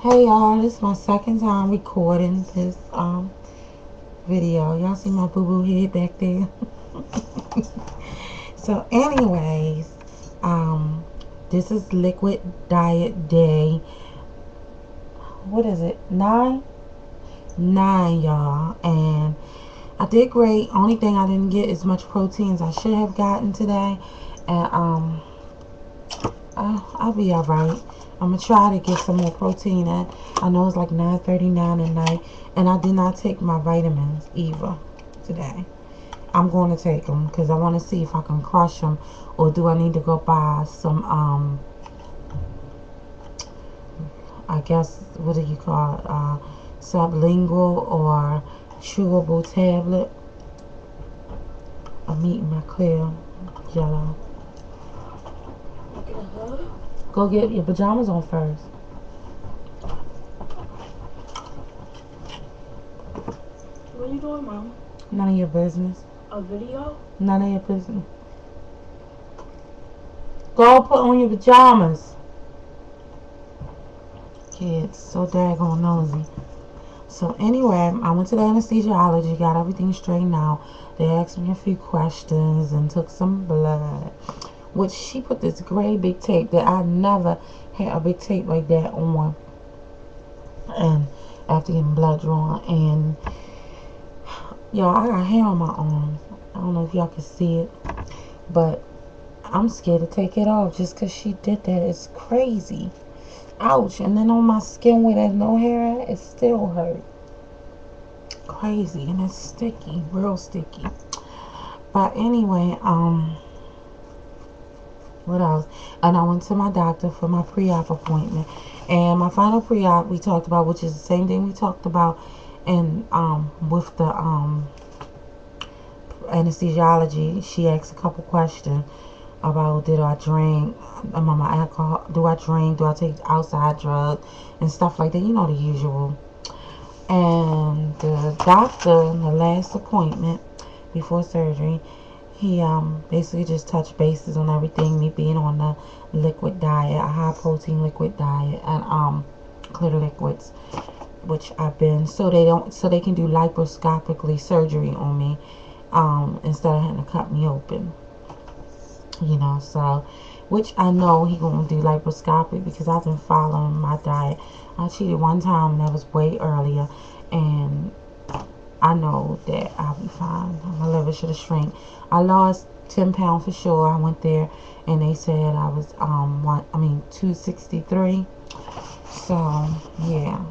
Hey y'all, this is my second time recording this um video. Y'all see my boo boo head back there? so anyways, um this is liquid diet day. What is it? Nine? Nine y'all. And I did great. Only thing I didn't get as much protein as I should have gotten today. And um I'll, I'll be alright. I'm gonna try to get some more protein in. I know it's like 9:39 at night, and I did not take my vitamins either today. I'm going to take them because I want to see if I can crush them, or do I need to go buy some um. I guess what do you call it? Uh, sublingual or chewable tablet. I'm eating my clear jello. Go get your pajamas on first. What are you doing, Mom? None of your business. A video? None of your business. Go put on your pajamas. Kids, so daggone nosy. So anyway, I went to the anesthesiology, got everything straightened out. They asked me a few questions and took some blood. Which she put this gray big tape that I never had a big tape like that on. And after getting blood drawn and y'all I got hair on my arm I don't know if y'all can see it. But I'm scared to take it off just because she did that. It's crazy. Ouch. And then on my skin where there's no hair at, it still hurt. Crazy. And it's sticky. Real sticky. But anyway, um what else? And I went to my doctor for my pre-op appointment. And my final pre-op we talked about, which is the same thing we talked about and um with the um anesthesiology, she asked a couple questions about did I drink, am I my alcohol, do I drink, do I take outside drugs and stuff like that, you know the usual. And the doctor in the last appointment before surgery, he um basically just touched bases on everything, me being on the liquid diet, a high protein liquid diet and um clear liquids which I've been so they don't so they can do laparoscopically surgery on me um, instead of having to cut me open you know so which I know he gonna do laparoscopic because I've been following my diet. I cheated one time and that was way earlier and I know that I'll be fine. My liver should have shrank. I lost 10 pounds for sure. I went there and they said I was um one I mean 263 so yeah.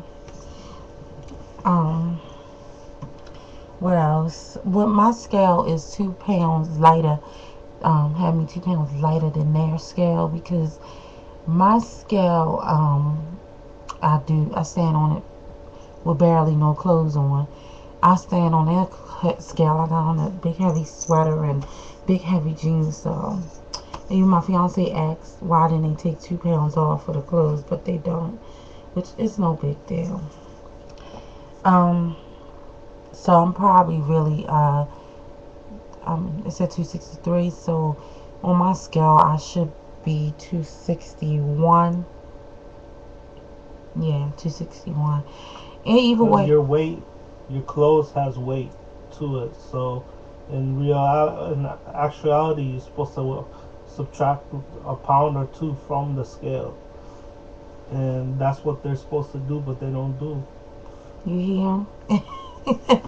Um what else? What my scale is two pounds lighter um had me two pounds lighter than their scale because my scale um i do i stand on it with barely no clothes on i stand on that scale i got on a big heavy sweater and big heavy jeans so even my fiance asked why didn't they take two pounds off for the clothes but they don't which is no big deal um, so I'm probably really, uh, um, it said 263, so on my scale, I should be 261. Yeah, 261. And either way. Your weight, your clothes has weight to it, so in real, in actuality, you're supposed to subtract a pound or two from the scale. And that's what they're supposed to do, but they don't do. You hear?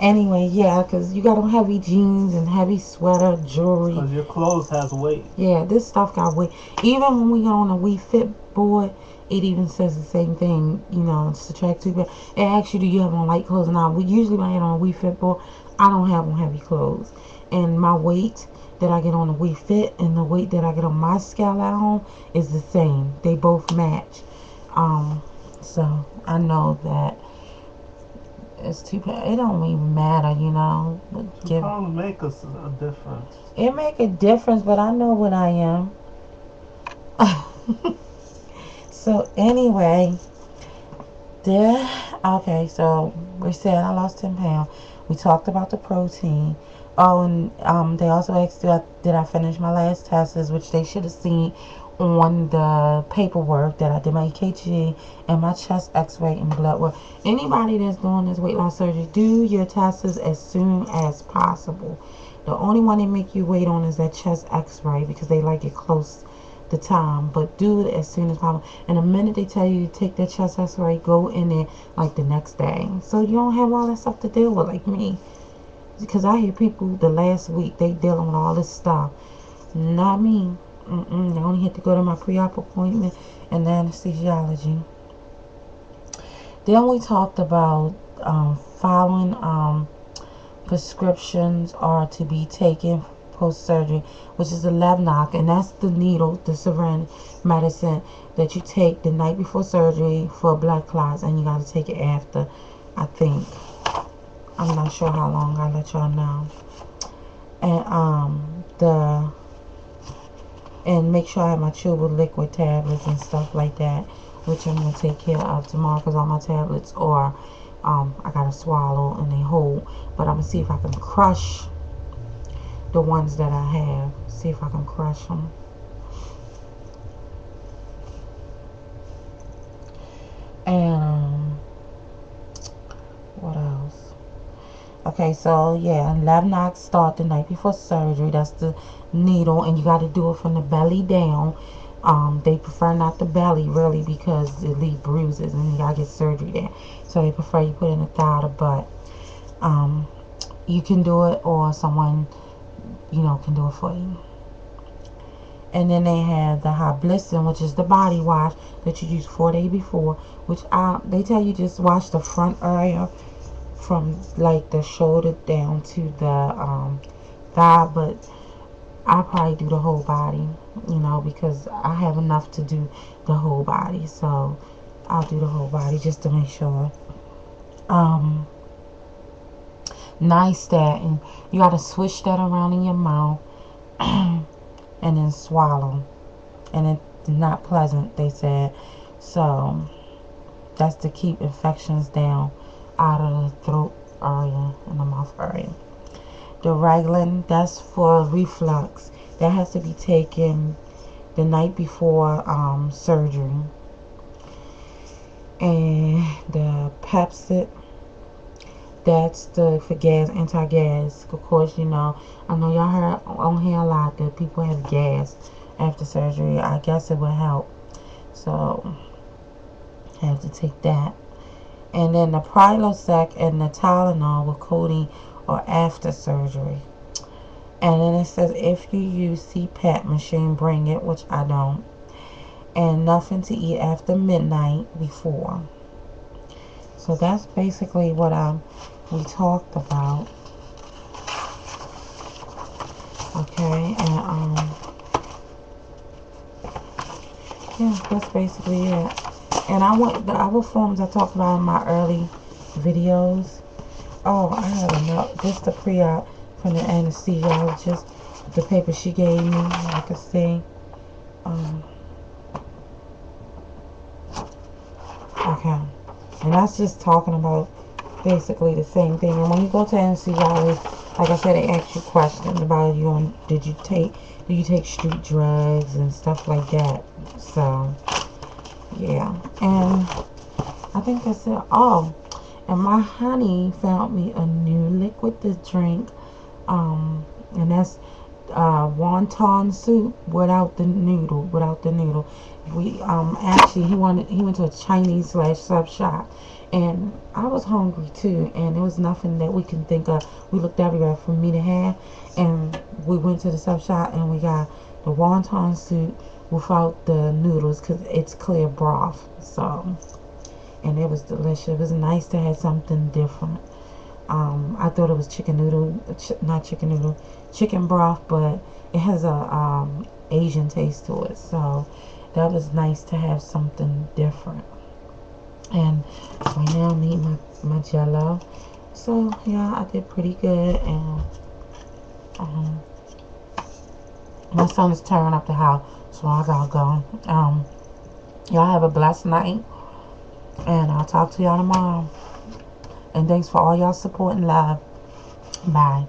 anyway, yeah, because you got on heavy jeans and heavy sweater, jewelry. Because your clothes has weight. Yeah, this stuff got weight. Even when we go on a Wii Fit board, it even says the same thing, you know, subtract two. It asks you, do you have on light clothes? Now, we usually when I get on a Wii Fit board, I don't have on heavy clothes. And my weight that I get on the Wii Fit and the weight that I get on my scale at home is the same. They both match. Um, so I know that it's too bad, it don't even matter, you know. But give, it make us a difference. It make a difference, but I know what I am. so anyway, there. Okay, so we said I lost ten pounds. We talked about the protein. Oh, and um, they also asked did I, did I finish my last tests, which they should have seen on the paperwork that I did my EKG and my chest x-ray and blood work. Anybody that's doing this weight loss surgery, do your tests as soon as possible. The only one they make you wait on is that chest x-ray because they like it close the time. But do it as soon as possible. And the minute they tell you to take that chest x-ray, go in there like the next day. So you don't have all that stuff to deal with like me. Because I hear people the last week, they dealing with all this stuff. Not me. Mm-mm, I only had to go to my pre-op appointment and the anesthesiology. Then we talked about um, following um, prescriptions are to be taken post-surgery, which is the Lovenox, and that's the needle, the syringe medicine that you take the night before surgery for blood clots, and you got to take it after, I think. I'm not sure how long, I'll let y'all know. And um, the and make sure I have my chewable liquid tablets and stuff like that which I'm going to take care of tomorrow because all my tablets are um, I got to swallow and they hold but I'm going to see if I can crush the ones that I have see if I can crush them and um, what else? Okay so yeah Lovenox start the night before surgery that's the needle and you got to do it from the belly down. Um, they prefer not the belly really because it leaves bruises and you gotta get surgery there. So they prefer you put in the thigh or butt. Um, you can do it or someone you know can do it for you. And then they have the Hibiclens which is the body wash that you use four days before which I, they tell you just wash the front area from like the shoulder down to the um, thigh but I probably do the whole body, you know, because I have enough to do the whole body. So I'll do the whole body just to make sure. Um, nystatin, you got to switch that around in your mouth and then swallow. And it's not pleasant, they said. So that's to keep infections down out of the throat area and the mouth area the Reglan, that's for reflux. That has to be taken the night before um, surgery. And the Pepcid, that's the for gas, anti-gas. Of course, you know, I know y'all heard on here a lot that people have gas after surgery. I guess it would help. So, I have to take that. And then the Prilosec and the Tylenol with codeine or after surgery. And then it says if you use CPAP machine, bring it, which I don't. And nothing to eat after midnight before. So that's basically what um we talked about. Okay, and um yeah, that's basically it. And I want the other forms I talked about in my early videos Oh, I have enough. Just the pre-op from the anesthesiologist. The paper she gave me, I can see. Um, okay. And that's just talking about basically the same thing. And when you go to anesthesiologist, like I said, they ask you questions about you on did you take do you take street drugs and stuff like that. So yeah. And I think that's it. Oh, and my honey found me a new liquid to drink um, and that's uh, wonton soup without the noodle without the noodle. We um actually he wanted he went to a chinese slash sub shop and i was hungry too and there was nothing that we can think of. We looked everywhere for me to have and we went to the sub shop and we got the wonton soup without the noodles because it's clear broth so and it was delicious. It was nice to have something different. Um, I thought it was chicken noodle, ch not chicken noodle, chicken broth, but it has a um, Asian taste to it. So that was nice to have something different. And right now I'm eating my, my jello. So yeah, I did pretty good. And um, my son is tearing up the house, so I gotta go. Um, y'all have a blessed night. And I'll talk to y'all tomorrow. And thanks for all y'all support and love. Bye.